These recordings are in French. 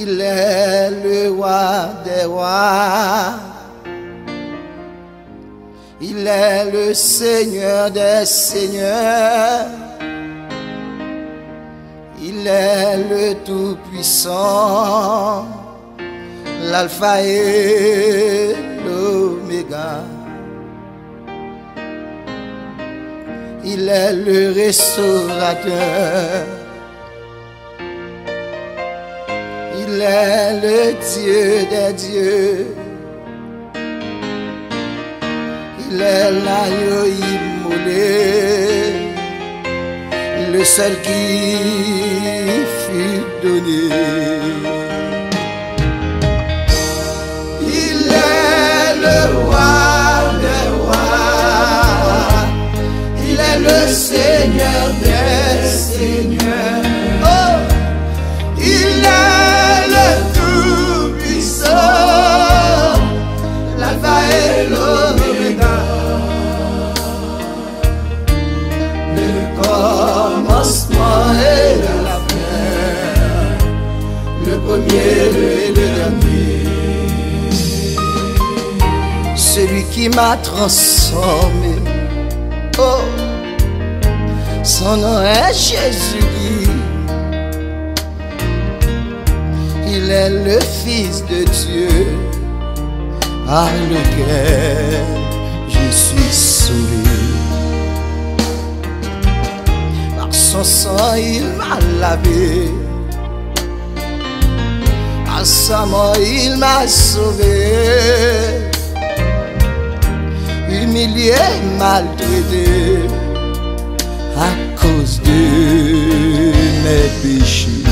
Il est le roi des rois. Il est le Seigneur des seigneurs. Il est le Tout-Puissant, l'Alpha et l'Oméga. Il est le restaurateur. Il est le Dieu des dieux. Il est l'agneau immolé, le seul qui fut donné. Il est le roi des rois, il est le Seigneur des seigneurs. Celui qui m'a transformé. Oh, son nom est Jésus. Il est le Fils de Dieu, par lequel je suis sauvé. Par son sang, il m'a lavé. M'a sauvé. Humilié, maltraité, à cause de mes péchés.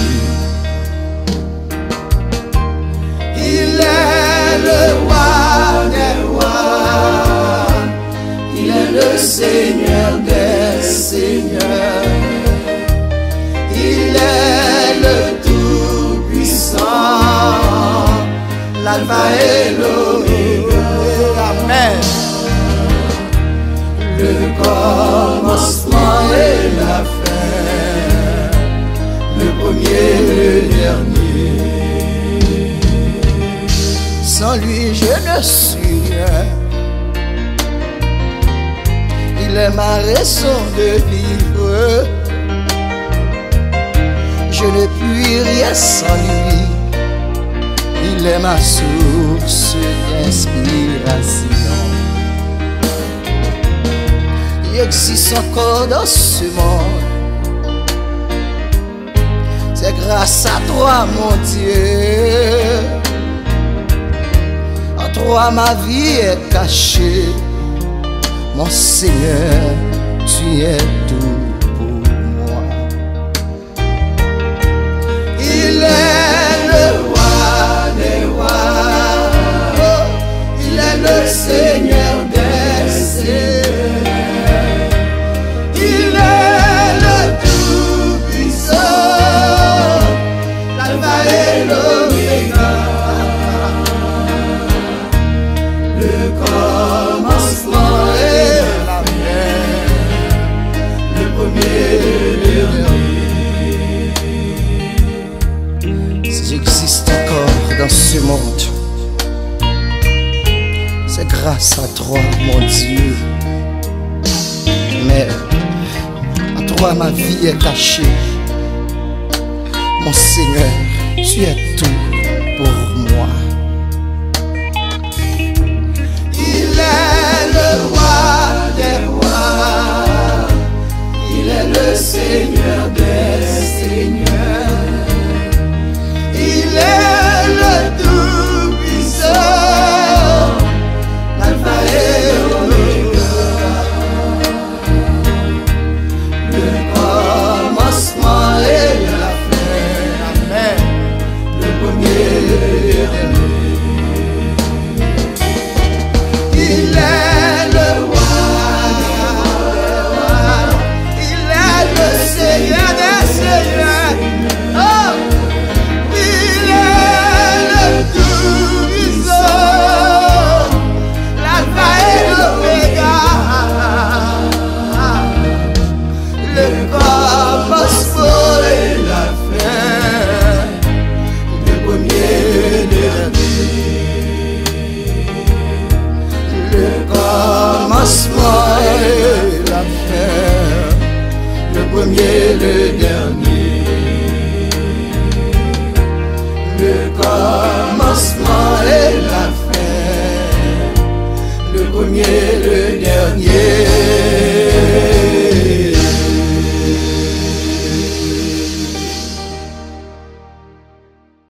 Il est le et. Amen. Le commencement et la fin, le premier et le dernier. Sans lui, je ne suis rien. Il est ma raison de vivre. Je ne puis rien sans lui. Ma source d'inspiration. Il existe encore dans ce monde. C'est grâce à toi, mon Dieu. En toi, ma vie est cachée. Mon Seigneur, tu es Seigneur grâce à toi, mon Dieu. Mais à toi ma vie est cachée. Mon Seigneur, tu es tout premier, le dernier. Le commencement et la fin, le premier, le dernier.